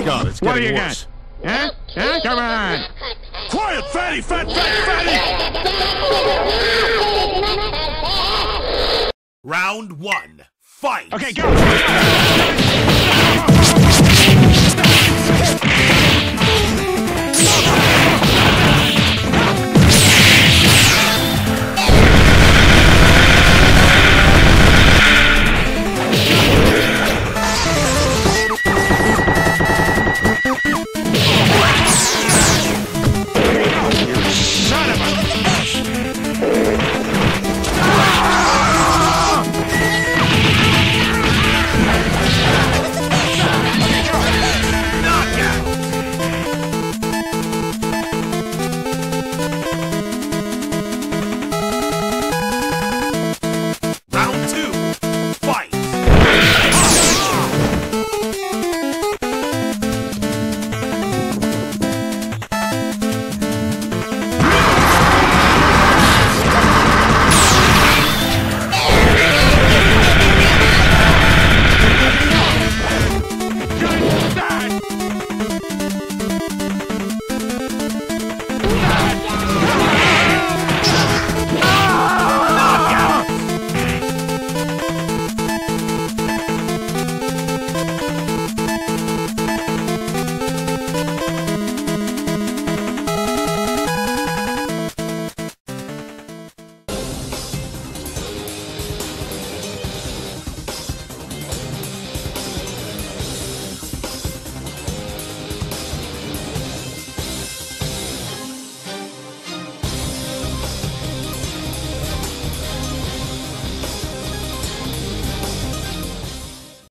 my God, it's what do getting you worse. got? Huh? Huh? Come on. Quiet, fatty, fat, fat, fatty! Round one, fight! Okay, go.